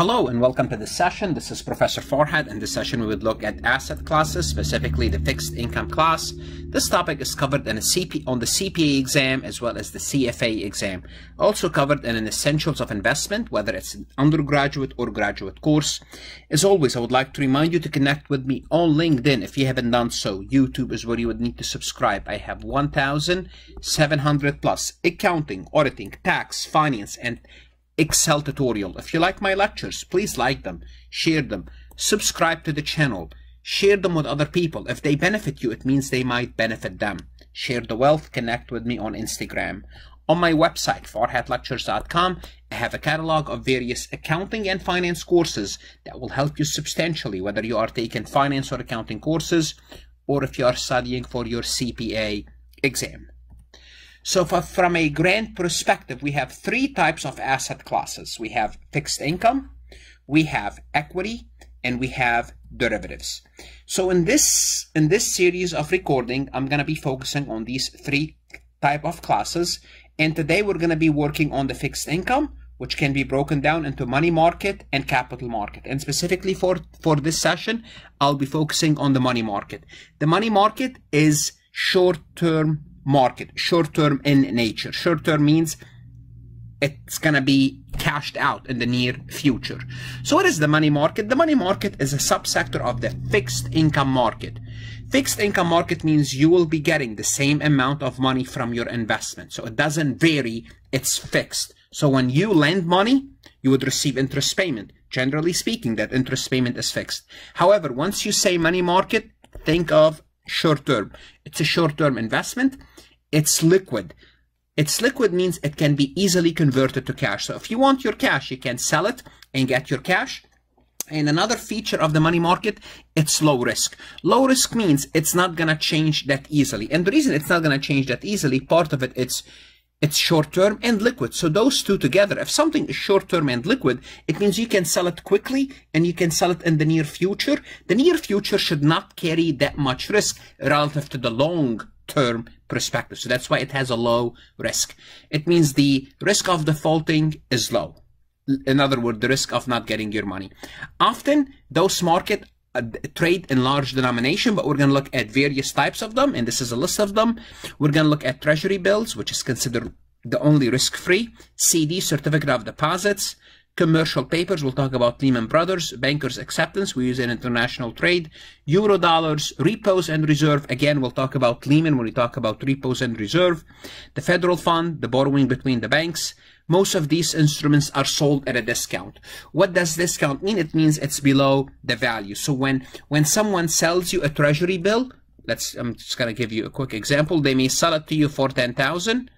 Hello and welcome to this session. This is Professor Farhat. In this session, we would look at asset classes, specifically the fixed income class. This topic is covered in a CP on the CPA exam as well as the CFA exam. Also covered in an essentials of investment, whether it's an undergraduate or graduate course. As always, I would like to remind you to connect with me on LinkedIn if you haven't done so. YouTube is where you would need to subscribe. I have 1,700 plus accounting, auditing, tax, finance, and Excel tutorial. If you like my lectures, please like them, share them, subscribe to the channel, share them with other people. If they benefit you, it means they might benefit them. Share the wealth, connect with me on Instagram. On my website, farhatlectures.com, I have a catalog of various accounting and finance courses that will help you substantially, whether you are taking finance or accounting courses, or if you are studying for your CPA exam. So for, from a grant perspective, we have three types of asset classes. We have fixed income, we have equity, and we have derivatives. So in this in this series of recording, I'm going to be focusing on these three type of classes. And today we're going to be working on the fixed income, which can be broken down into money market and capital market. And specifically for, for this session, I'll be focusing on the money market. The money market is short-term market, short term in nature. Short term means it's going to be cashed out in the near future. So what is the money market? The money market is a subsector of the fixed income market. Fixed income market means you will be getting the same amount of money from your investment. So it doesn't vary, it's fixed. So when you lend money, you would receive interest payment. Generally speaking, that interest payment is fixed. However, once you say money market, think of short term. It's a short term investment. It's liquid. It's liquid means it can be easily converted to cash. So if you want your cash, you can sell it and get your cash. And another feature of the money market, it's low risk. Low risk means it's not going to change that easily. And the reason it's not going to change that easily, part of it, it's it's short term and liquid. So those two together, if something is short term and liquid, it means you can sell it quickly and you can sell it in the near future. The near future should not carry that much risk relative to the long term perspective. So that's why it has a low risk. It means the risk of defaulting is low. In other words, the risk of not getting your money. Often those market uh, trade in large denomination, but we're going to look at various types of them, and this is a list of them. We're going to look at treasury bills, which is considered the only risk-free, CD, certificate of deposits, commercial papers, we'll talk about Lehman Brothers, bankers acceptance, we use in international trade, euro dollars, repos and reserve, again, we'll talk about Lehman when we talk about repos and reserve, the federal fund, the borrowing between the banks, most of these instruments are sold at a discount. What does discount mean? It means it's below the value. So when, when someone sells you a treasury bill, let's, I'm just going to give you a quick example. They may sell it to you for 10,000,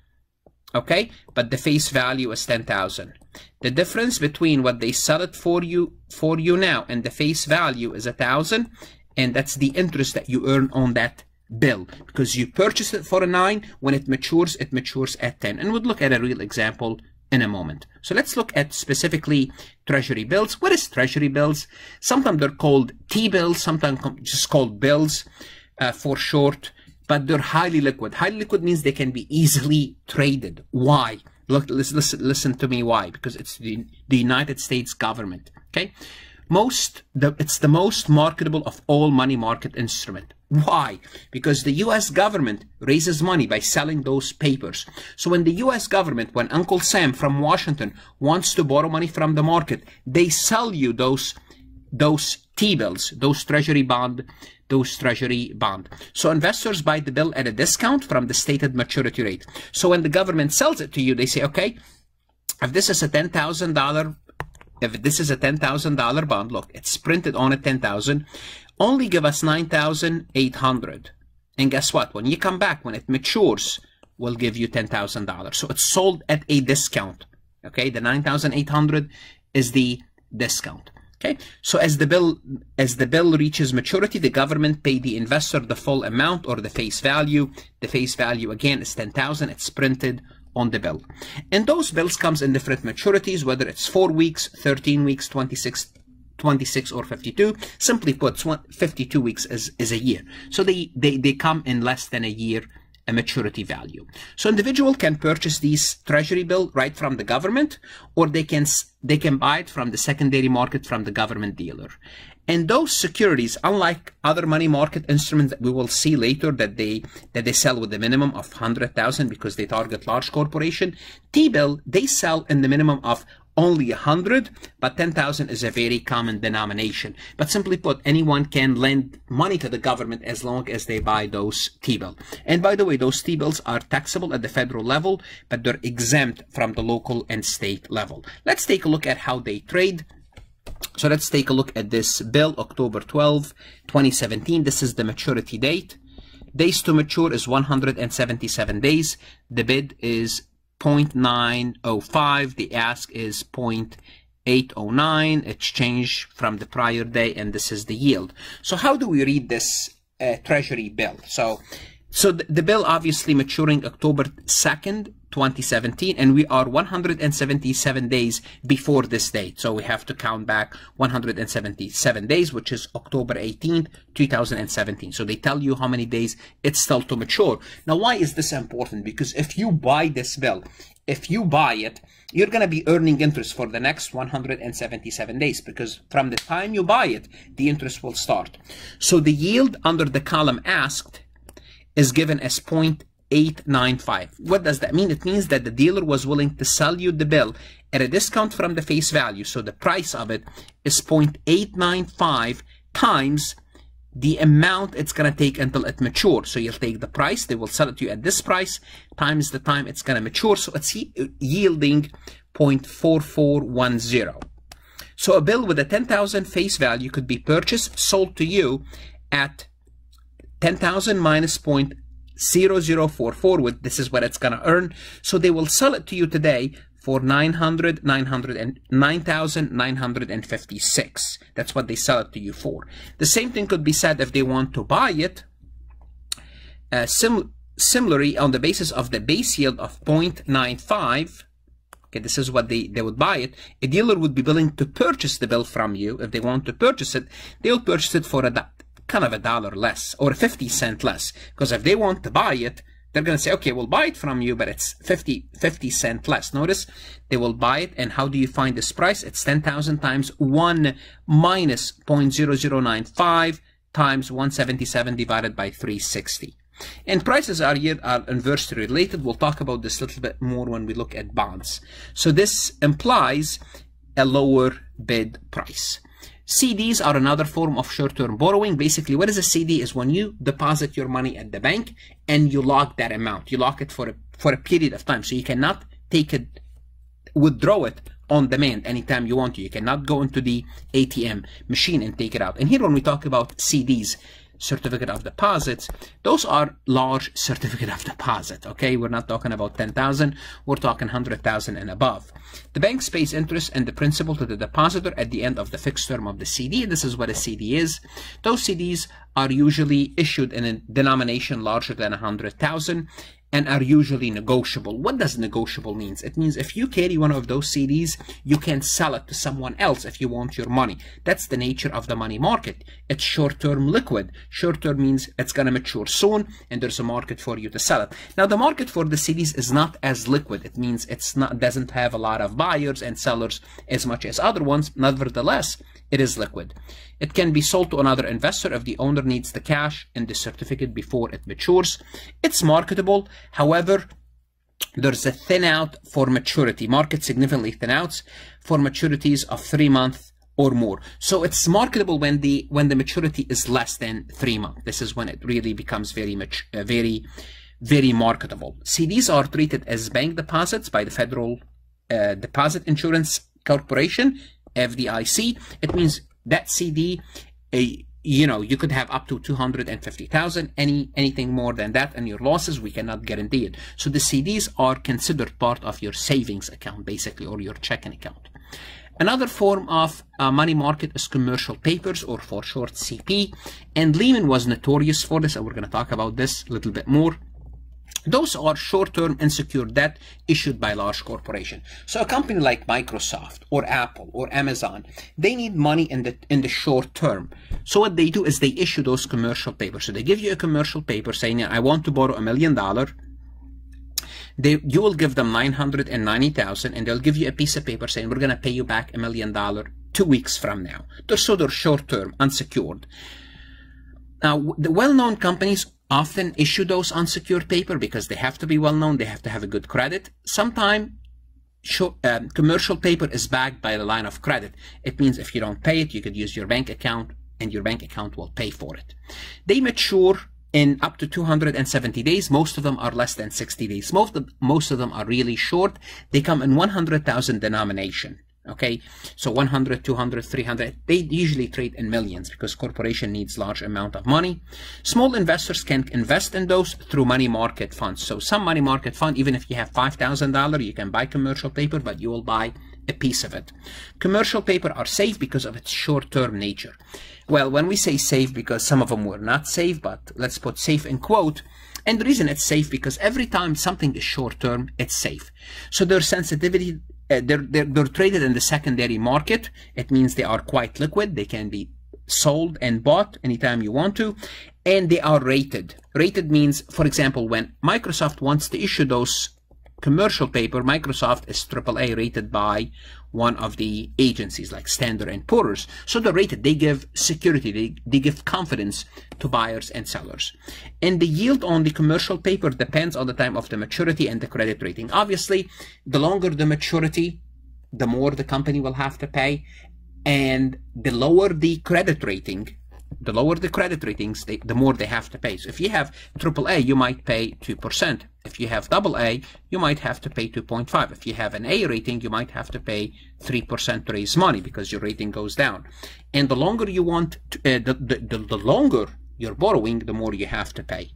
okay? But the face value is 10,000. The difference between what they sell it for you, for you now and the face value is a 1,000, and that's the interest that you earn on that bill because you purchase it for a 9 when it matures it matures at 10 and we'll look at a real example in a moment. So let's look at specifically treasury bills. What is treasury bills? Sometimes they're called T-bills, sometimes just called bills uh, for short, but they're highly liquid. Highly liquid means they can be easily traded. Why? Look, listen, listen, to me. Why? Because it's the, the United States government. Okay. Most, the, it's the most marketable of all money market instrument. Why? Because the US government raises money by selling those papers. So when the US government, when Uncle Sam from Washington wants to borrow money from the market, they sell you those, those T-bills, those treasury bond, those treasury bond. So investors buy the bill at a discount from the stated maturity rate. So when the government sells it to you, they say, okay, if this is a $10,000 if this is a $10,000 bond, look, it's printed on at 10,000, only give us 9,800. And guess what? When you come back, when it matures, we'll give you $10,000. So it's sold at a discount. Okay, the 9,800 is the discount. Okay, so as the bill as the bill reaches maturity, the government pay the investor the full amount or the face value. The face value again is 10,000. It's printed on the bill. And those bills comes in different maturities, whether it's 4 weeks, 13 weeks, 26, 26 or 52. Simply put, 52 weeks is, is a year. So they, they, they come in less than a year a maturity value. So individual can purchase these treasury bill right from the government or they can they can buy it from the secondary market from the government dealer. And those securities, unlike other money market instruments that we will see later that they that they sell with a minimum of 100,000 because they target large corporation, T-bill, they sell in the minimum of only 100, but 10,000 is a very common denomination. But simply put, anyone can lend money to the government as long as they buy those T-bills. And by the way, those T-bills are taxable at the federal level, but they're exempt from the local and state level. Let's take a look at how they trade. So let's take a look at this bill, October 12, 2017. This is the maturity date. Days to mature is 177 days. The bid is 0.905. The ask is 0.809. It's changed from the prior day, and this is the yield. So how do we read this uh, treasury bill? So, so the, the bill obviously maturing October 2nd, 2017 and we are 177 days before this date. So we have to count back 177 days which is October 18th 2017 so they tell you how many days it's still to mature. Now why is this important? Because if you buy this bill if you buy it you're going to be earning interest for the next 177 days because from the time you buy it the interest will start. So the yield under the column asked is given as 0. 895. What does that mean? It means that the dealer was willing to sell you the bill at a discount from the face value. So the price of it is 0.895 times the amount it's going to take until it matures. So you'll take the price, they will sell it to you at this price, times the time it's going to mature. So it's yielding 0.4410. So a bill with a 10,000 face value could be purchased, sold to you at 10,000 minus 0.8 0044 with this is what it's going to earn. So they will sell it to you today for 900 900 and 9956 that's what they sell it to you for. The same thing could be said if they want to buy it uh, sim similarly on the basis of the base yield of 0.95 okay this is what they they would buy it. A dealer would be willing to purchase the bill from you if they want to purchase it. They'll purchase it for a kind of a dollar less or 50 cent less. Because if they want to buy it, they're going to say, okay, we'll buy it from you, but it's 50, 50 cent less. Notice they will buy it. And how do you find this price? It's 10,000 times 1 minus 0.0095 times 177 divided by 360. And prices are here are inversely related. We'll talk about this a little bit more when we look at bonds. So this implies a lower bid price. CDs are another form of short-term borrowing. Basically, what is a CD is when you deposit your money at the bank and you lock that amount. You lock it for a, for a period of time. So you cannot take it, withdraw it on demand anytime you want to. You cannot go into the ATM machine and take it out. And here when we talk about CDs, certificate of deposits, those are large certificate of deposit, okay? We're not talking about 10,000, we're talking 100,000 and above. The bank pays interest and the principal to the depositor at the end of the fixed term of the CD. This is what a CD is. Those CDs are usually issued in a denomination larger than 100,000 and are usually negotiable. What does negotiable means? It means if you carry one of those CDs, you can sell it to someone else if you want your money. That's the nature of the money market. It's short-term liquid. Short-term means it's going to mature soon and there's a market for you to sell it. Now the market for the CDs is not as liquid. It means it's not doesn't have a lot of buyers and sellers as much as other ones. Nevertheless, it is liquid. It can be sold to another investor if the owner needs the cash in the certificate before it matures. It's marketable. However, there's a thin out for maturity. Market significantly thin outs for maturities of three months or more. So it's marketable when the when the maturity is less than three months. This is when it really becomes very much uh, very very marketable. CDs are treated as bank deposits by the Federal uh, Deposit Insurance Corporation FDIC. It means that CD, a you know, you could have up to 250,000. Any anything more than that and your losses, we cannot guarantee it. So the CDs are considered part of your savings account, basically, or your checking account. Another form of uh, money market is commercial papers, or for short, CP. And Lehman was notorious for this, and we're going to talk about this a little bit more. Those are short-term unsecured debt issued by large corporation. So a company like Microsoft or Apple or Amazon, they need money in the in the short term. So what they do is they issue those commercial papers. So they give you a commercial paper saying, I want to borrow a million dollar. They, you will give them 990,000 and they'll give you a piece of paper saying, we're going to pay you back a million dollar two weeks from now. So they're short term, unsecured. Now, the well-known companies often issue those unsecured paper because they have to be well known, they have to have a good credit. Sometimes um, commercial paper is backed by the line of credit. It means if you don't pay it, you could use your bank account and your bank account will pay for it. They mature in up to 270 days. Most of them are less than 60 days. Most of, most of them are really short. They come in 100,000 denomination okay? So 100 200 300 they usually trade in millions because corporation needs large amount of money. Small investors can invest in those through money market funds. So some money market fund even if you have $5000 you can buy commercial paper but you will buy a piece of it. Commercial paper are safe because of its short-term nature. Well when we say safe because some of them were not safe but let's put safe in quote and the reason it's safe because every time something is short term, it's safe. So their sensitivity uh, they're, they're, they're traded in the secondary market. It means they are quite liquid. They can be sold and bought anytime you want to. And they are rated. Rated means, for example, when Microsoft wants to issue those commercial paper, Microsoft is AAA rated by one of the agencies like Standard and Poor's. So they're rated. They give security. They, they give confidence to buyers and sellers. And the yield on the commercial paper depends on the time of the maturity and the credit rating. Obviously, the longer the maturity, the more the company will have to pay. And the lower the credit rating, the lower the credit ratings, they, the more they have to pay. So if you have AAA, you might pay 2%. If you have AA, you might have to pay 2.5. If you have an A rating, you might have to pay 3% to raise money because your rating goes down. And the longer you want, to, uh, the, the, the longer you're borrowing, the more you have to pay.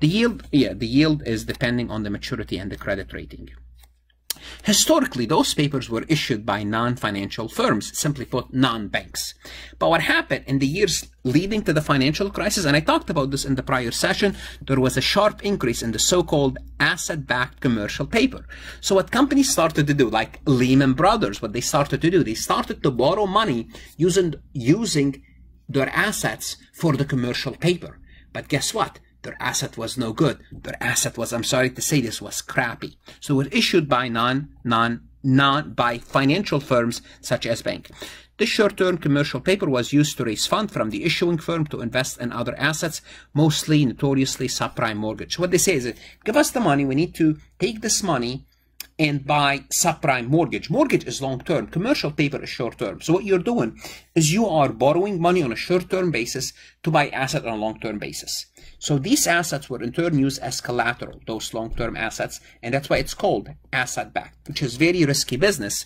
The yield, yeah, the yield is depending on the maturity and the credit rating. Historically, those papers were issued by non-financial firms, simply put, non-banks. But what happened in the years leading to the financial crisis, and I talked about this in the prior session, there was a sharp increase in the so-called asset-backed commercial paper. So what companies started to do, like Lehman Brothers, what they started to do, they started to borrow money using, using their assets for the commercial paper. But guess what? Their asset was no good. Their asset was, I'm sorry to say this, was crappy. So it was issued by non, non, non, by financial firms such as bank. This short-term commercial paper was used to raise funds from the issuing firm to invest in other assets, mostly notoriously subprime mortgage. What they say is, give us the money, we need to take this money and buy subprime mortgage. Mortgage is long-term. Commercial paper is short-term. So what you're doing is you are borrowing money on a short-term basis to buy asset on a long-term basis. So these assets were in turn used as collateral, those long-term assets, and that's why it's called asset-backed, which is very risky business.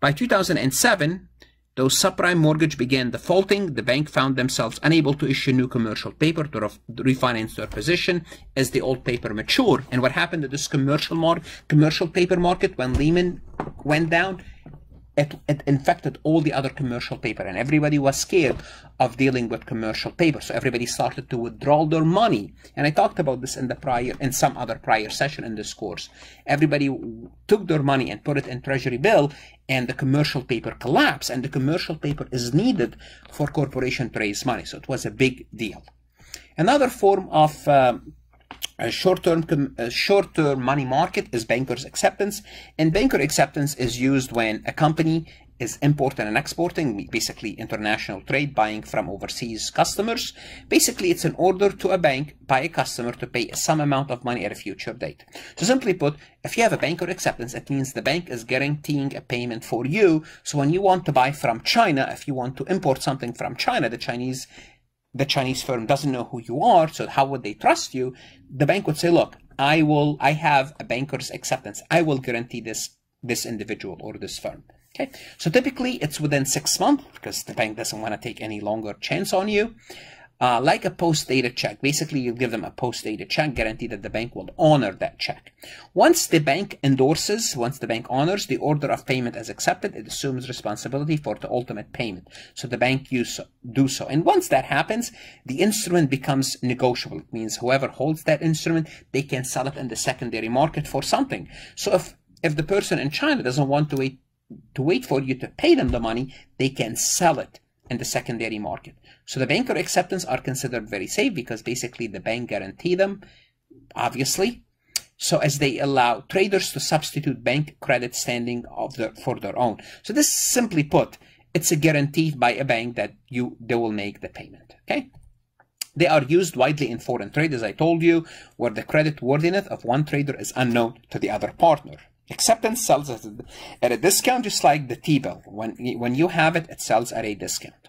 By 2007, those subprime mortgage began defaulting. The bank found themselves unable to issue new commercial paper to refinance their position as the old paper matured. And what happened to this commercial commercial paper market when Lehman went down? It, it infected all the other commercial paper and everybody was scared of dealing with commercial paper. So everybody started to withdraw their money. And I talked about this in the prior, in some other prior session in this course. Everybody took their money and put it in treasury bill and the commercial paper collapsed and the commercial paper is needed for corporation to raise money. So it was a big deal. Another form of a short-term short-term money market is banker's acceptance and banker acceptance is used when a company is importing and exporting basically international trade buying from overseas customers. Basically it's an order to a bank by a customer to pay some amount of money at a future date. So simply put if you have a banker acceptance it means the bank is guaranteeing a payment for you. So when you want to buy from china if you want to import something from china the chinese the Chinese firm doesn't know who you are, so how would they trust you? The bank would say, look, I will, I have a banker's acceptance. I will guarantee this, this individual or this firm. Okay. So typically it's within six months because the bank doesn't want to take any longer chance on you. Uh, like a post-dated check. Basically, you give them a post-dated check, guarantee that the bank will honor that check. Once the bank endorses, once the bank honors the order of payment as accepted, it assumes responsibility for the ultimate payment. So the bank use, do so. And once that happens, the instrument becomes negotiable. It means whoever holds that instrument, they can sell it in the secondary market for something. So if, if the person in China doesn't want to wait to wait for you to pay them the money, they can sell it in the secondary market. So the banker acceptance are considered very safe because basically the bank guarantee them, obviously. So as they allow traders to substitute bank credit standing of the, for their own. So this simply put, it's a guarantee by a bank that you they will make the payment. Okay. They are used widely in foreign trade, as I told you, where the credit worthiness of one trader is unknown to the other partner. Acceptance sells at a discount, just like the T-bill. When, when you have it, it sells at a discount.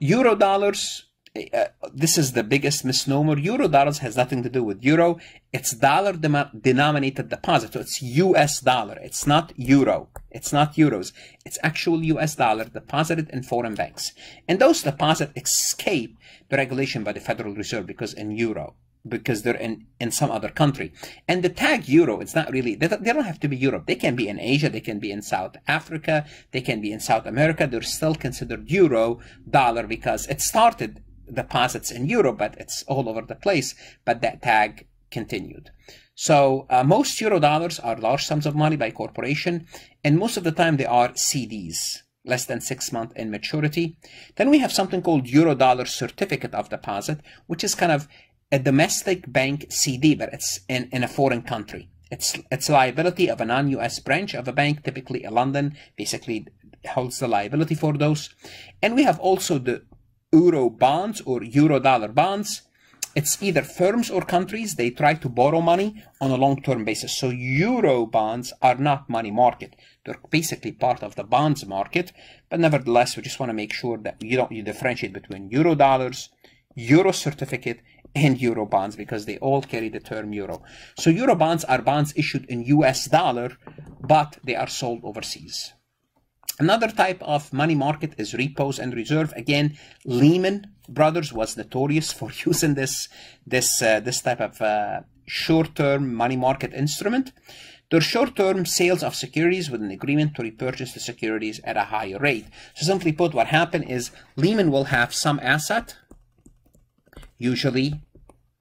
Euro dollars, uh, this is the biggest misnomer. Euro dollars has nothing to do with euro. It's dollar denominated deposit. So it's US dollar. It's not euro. It's not euros. It's actual US dollar deposited in foreign banks. And those deposits escape the regulation by the Federal Reserve because in euro because they're in, in some other country. And the tag euro, it's not really, they, don't have to be Europe. They can be in Asia, they can be in South Africa, they can be in South America. They're still considered euro dollar because it started deposits in Europe, but it's all over the place. But that tag continued. So uh, most euro dollars are large sums of money by corporation, and most of the time they are CDs less than six months in maturity. Then we have something called euro dollar certificate of deposit, which is kind of a domestic bank CD, but it's in, in a foreign country. It's, it's liability of a non-US branch of a bank, typically a London, basically holds the liability for those. And we have also the euro bonds or euro dollar bonds. It's either firms or countries, they try to borrow money on a long-term basis. So euro bonds are not money market. They're basically part of the bonds market, but nevertheless, we just want to make sure that you don't you differentiate between euro dollars, euro certificate, and euro bonds because they all carry the term euro. So euro bonds are bonds issued in US dollar, but they are sold overseas. Another type of money market is repos and reserve. Again, Lehman Brothers was notorious for using this this uh, this type of uh, short-term money market instrument. They're short-term sales of securities with an agreement to repurchase the securities at a higher rate. So simply put, what happened is Lehman will have some asset usually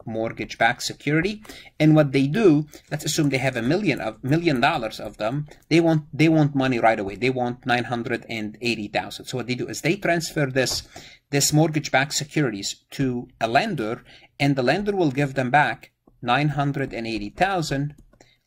mortgage-backed security. And what they do, let's assume they have a million of million dollars of them. They want they want money right away. They want nine hundred and eighty thousand. So what they do is they transfer this this mortgage-backed securities to a lender, and the lender will give them back nine hundred and eighty thousand.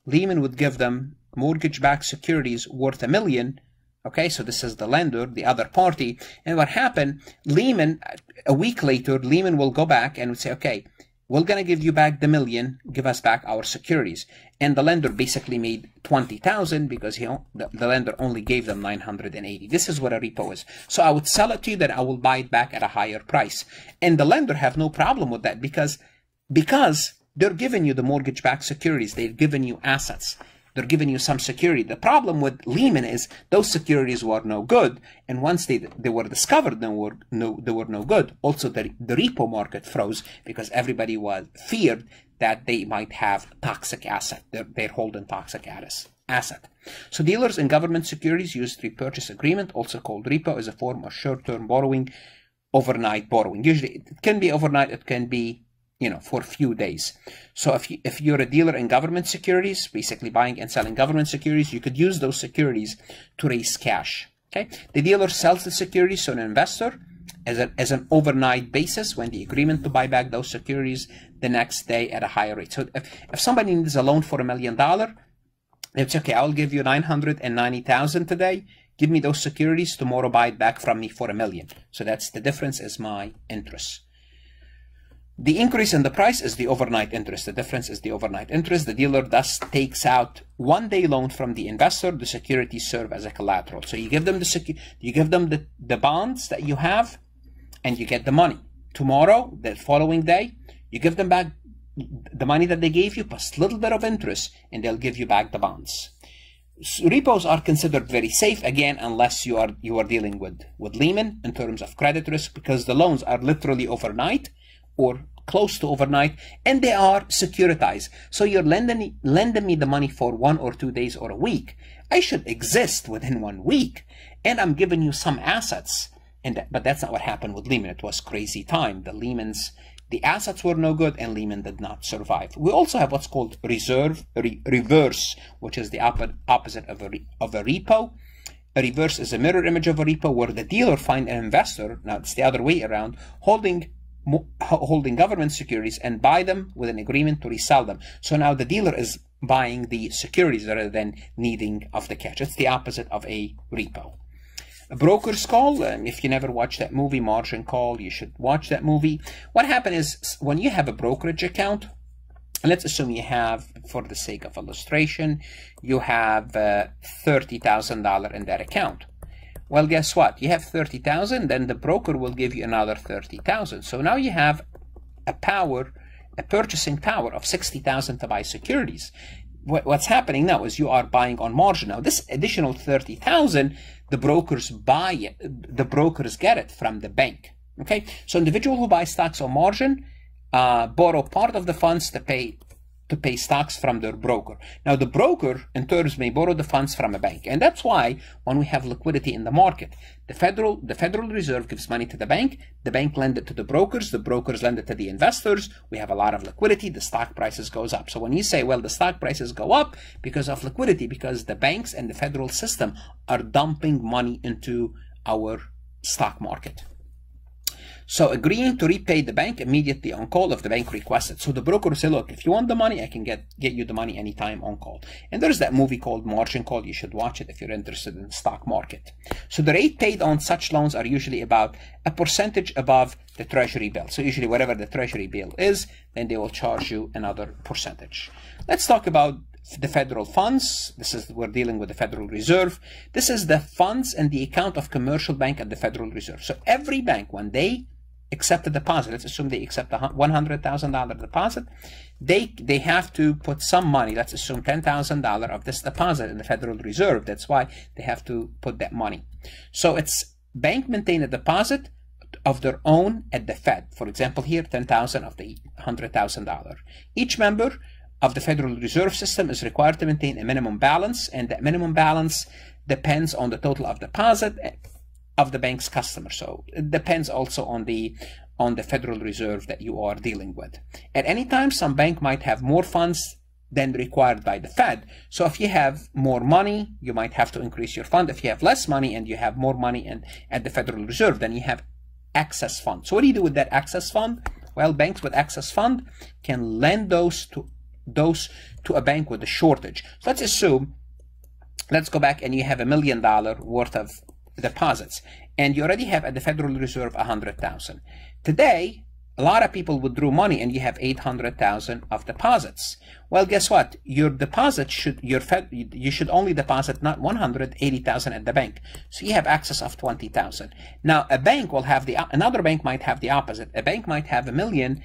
Lehman would give them mortgage-backed securities worth a million, Okay, so this is the lender, the other party. And what happened, Lehman, a week later, Lehman will go back and say, okay, we're going to give you back the million, give us back our securities. And the lender basically made 20,000 because he, the, the lender only gave them 980. This is what a repo is. So I would sell it to you that I will buy it back at a higher price. And the lender have no problem with that because, because they're giving you the mortgage-backed securities. They've given you assets. They're giving you some security. The problem with Lehman is those securities were no good. And once they, they were discovered, they were no, they were no good. Also, the, the repo market froze because everybody was feared that they might have toxic asset. They're, they're holding toxic asset. So dealers in government securities use repurchase agreement, also called repo, as a form of short-term borrowing, overnight borrowing. Usually it can be overnight, it can be you know, for a few days. So if, you, if you're a dealer in government securities, basically buying and selling government securities, you could use those securities to raise cash. Okay, the dealer sells the securities to an investor as, a, as an overnight basis when the agreement to buy back those securities the next day at a higher rate. So if, if somebody needs a loan for a million dollar, it's okay, I'll give you 990,000 today. Give me those securities tomorrow, buy it back from me for a million. So that's the difference is my interest. The increase in the price is the overnight interest. The difference is the overnight interest. The dealer thus takes out one day loan from the investor. The securities serve as a collateral. So you give them the you give them the, the bonds that you have and you get the money. Tomorrow, the following day, you give them back the money that they gave you plus a little bit of interest and they'll give you back the bonds. repos are considered very safe again unless you are you are dealing with with Lehman in terms of credit risk because the loans are literally overnight or close to overnight and they are securitized. So you're lending lending me the money for one or two days or a week. I should exist within one week and i'm giving you some assets. And that, but that's not what happened with lehman. It was crazy time. The lehman's the assets were no good and Lehman did not survive. We also have what's called reserve re, reverse, which is the op opposite of a, of a repo. A reverse is a mirror image of a repo where the dealer find an investor, now it's the other way around, holding holding government securities and buy them with an agreement to resell them. So now the dealer is buying the securities rather than needing of the cash. It's the opposite of a repo. A broker's call, um, if you never watched that movie, Margin Call, you should watch that movie. What happened is when you have a brokerage account, let's assume you have, for the sake of illustration, you have uh, $30,000 in that account. Well, guess what? You have 30,000, then the broker will give you another 30,000. So now you have a power, a purchasing power of 60,000 to buy securities. What's happening now is you are buying on margin. Now, this additional 30,000, the brokers buy it, the brokers get it from the bank. Okay, so individual who buy stocks on margin uh, borrow part of the funds to pay to pay stocks from their broker. Now, the broker, in turns, may borrow the funds from a bank. And that's why when we have liquidity in the market, the Federal, the Federal Reserve gives money to the bank, the bank lend it to the brokers, the brokers lend it to the investors, we have a lot of liquidity, the stock prices goes up. So when you say, well, the stock prices go up because of liquidity, because the banks and the federal system are dumping money into our stock market. So agreeing to repay the bank immediately on call if the bank requests it. So the broker will say, look, if you want the money, I can get, get you the money anytime on call. And there's that movie called Margin Call. You should watch it if you're interested in the stock market. So the rate paid on such loans are usually about a percentage above the treasury bill. So usually whatever the treasury bill is, then they will charge you another percentage. Let's talk about the federal funds. This is, we're dealing with the Federal Reserve. This is the funds and the account of commercial bank at the Federal Reserve. So every bank, when they accept a deposit, let's assume they accept a $100,000 deposit, they, they have to put some money, let's assume $10,000 of this deposit in the Federal Reserve. That's why they have to put that money. So it's bank maintain a deposit of their own at the Fed. For example, here, 10,000 of the $100,000. Each member of the Federal Reserve System is required to maintain a minimum balance, and that minimum balance depends on the total of deposit eh, of the bank's customer. So it depends also on the on the Federal Reserve that you are dealing with. At any time, some bank might have more funds than required by the Fed. So if you have more money, you might have to increase your fund. If you have less money and you have more money in, at the Federal Reserve, then you have excess fund. So what do you do with that excess fund? Well, banks with excess fund can lend those to those to a bank with a shortage. So let's assume, let's go back and you have a million dollar worth of deposits and you already have at the Federal Reserve 100,000. Today, a lot of people withdrew money and you have 800,000 of deposits. Well, guess what? Your deposit should, your Fed, you should only deposit not 180,000 at the bank. So you have access of 20,000. Now, a bank will have the, another bank might have the opposite. A bank might have a million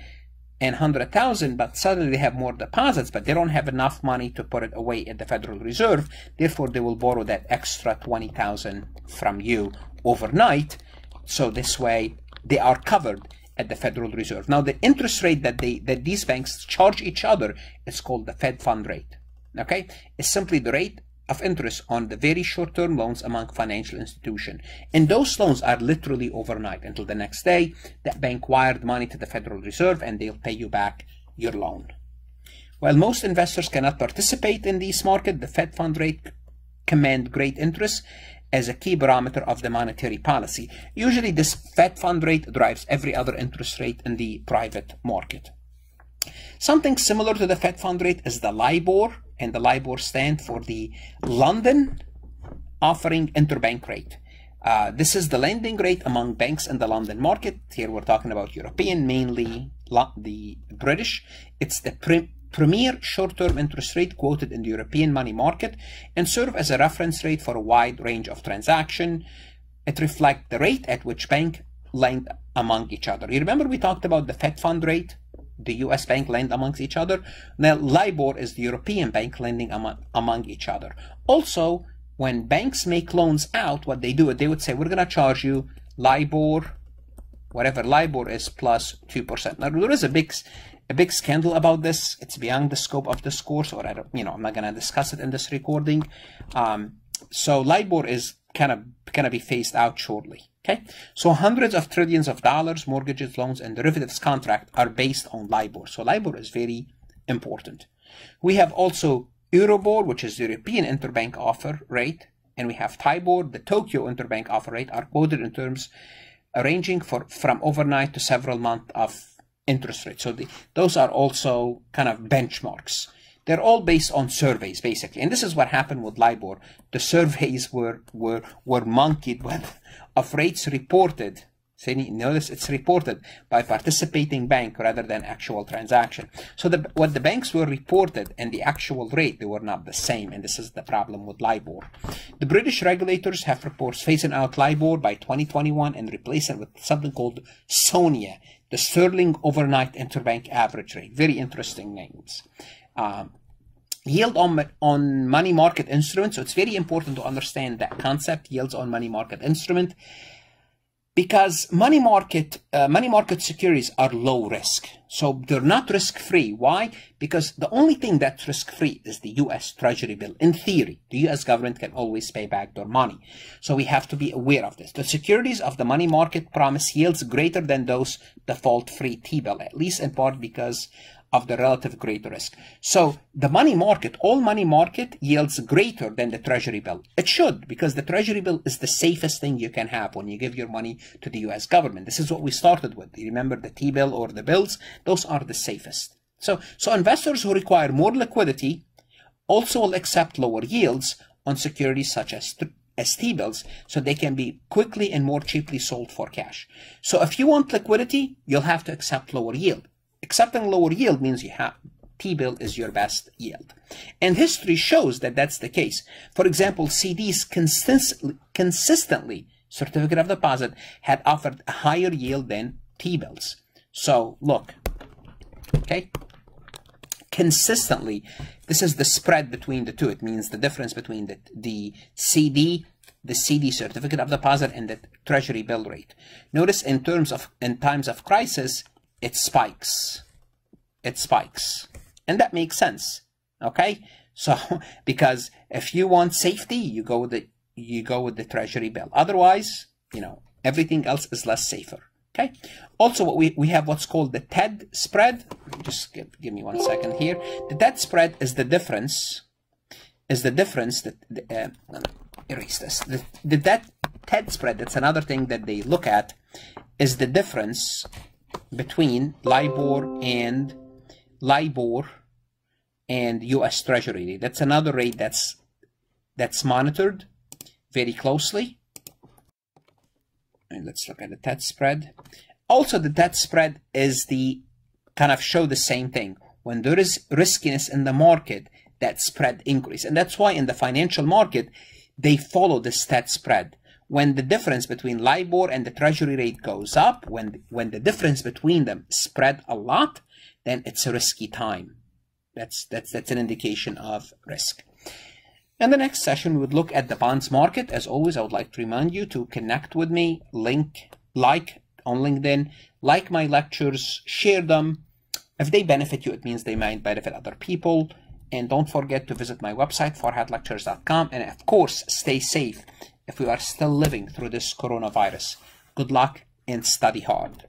and 100,000, but suddenly they have more deposits, but they don't have enough money to put it away at the Federal Reserve. Therefore, they will borrow that extra 20,000 from you overnight. So this way, they are covered at the Federal Reserve. Now, the interest rate that they that these banks charge each other is called the Fed fund rate. Okay, it's simply the rate of interest on the very short-term loans among financial institutions. And those loans are literally overnight until the next day that bank wired money to the Federal Reserve and they'll pay you back your loan. While most investors cannot participate in this market, the Fed fund rate command great interest as a key barometer of the monetary policy. Usually this Fed fund rate drives every other interest rate in the private market. Something similar to the Fed fund rate is the LIBOR, and the LIBOR stand for the London Offering Interbank Rate. Uh, this is the lending rate among banks in the London market. Here we're talking about European, mainly the British. It's the pre premier short-term interest rate quoted in the European money market and serve as a reference rate for a wide range of transaction. It reflects the rate at which bank lend among each other. You remember we talked about the Fed fund rate? The US bank lend amongst each other. Now, LIBOR is the European bank lending among, among each other. Also, when banks make loans out, what they do they would say, we're going to charge you LIBOR, whatever LIBOR is, plus 2%. Now, there is a big, a big scandal about this. It's beyond the scope of this course, or I don't, you know, I'm not going to discuss it in this recording. Um, so LIBOR is kind of going to be phased out shortly. Okay, so hundreds of trillions of dollars, mortgages, loans, and derivatives contract are based on LIBOR. So LIBOR is very important. We have also Euribor, which is the European interbank offer rate, and we have TIBOR, the Tokyo interbank offer rate, are quoted in terms ranging for from overnight to several months of interest rate. So the, those are also kind of benchmarks. They're all based on surveys, basically. And this is what happened with LIBOR. The surveys were, were, were monkeyed with of rates reported. So notice it's reported by participating bank rather than actual transaction. So the, what the banks were reported and the actual rate, they were not the same. And this is the problem with LIBOR. The British regulators have proposed phasing out LIBOR by 2021 and replace it with something called SONIA, the Sterling Overnight Interbank Average Rate. Very interesting names. Um, yield on, on money market instruments. So it's very important to understand that concept, yields on money market instrument, because money market uh, money market securities are low risk. So they're not risk free. Why? Because the only thing that's risk free is the US Treasury bill. In theory, the US government can always pay back their money. So we have to be aware of this. The securities of the money market promise yields greater than those default free T-bill, at least in part because of the relative greater risk. So the money market, all money market yields greater than the treasury bill. It should because the treasury bill is the safest thing you can have when you give your money to the US government. This is what we started with. You remember the T-bill or the bills? Those are the safest. So, so investors who require more liquidity also will accept lower yields on securities such as as T-bills so they can be quickly and more cheaply sold for cash. So if you want liquidity, you'll have to accept lower yield. Accepting lower yield means you have T-bill is your best yield. And history shows that that's the case. For example, CDs consistently, consistently certificate of deposit had offered a higher yield than T-bills. So look, okay, consistently, this is the spread between the two. It means the difference between the, the CD, the CD certificate of deposit and the treasury bill rate. Notice in terms of, in times of crisis, it spikes. It spikes. And that makes sense. Okay? So, because if you want safety, you go with the, you go with the treasury bill. Otherwise, you know, everything else is less safer. Okay. Also, what we, we have what's called the TED spread. Just give, give me one second here. The TED spread is the difference, is the difference that, uh, erase this. The, the TED spread, that's another thing that they look at, is the difference between LIBOR and LIBOR and US Treasury. That's another rate that's that's monitored very closely. And let's look at the TED spread. Also, the TED spread is the kind of show the same thing. When there is riskiness in the market, that spread increase. And that's why in the financial market, they follow the TED spread when the difference between LIBOR and the treasury rate goes up, when, when the difference between them spread a lot, then it's a risky time. That's, that's, that's an indication of risk. In the next session, we would look at the bonds market. As always, I would like to remind you to connect with me, link, like on LinkedIn, like my lectures, share them. If they benefit you, it means they might benefit other people. And don't forget to visit my website, farhatlectures.com. And of course, stay safe if we are still living through this coronavirus. Good luck and study hard.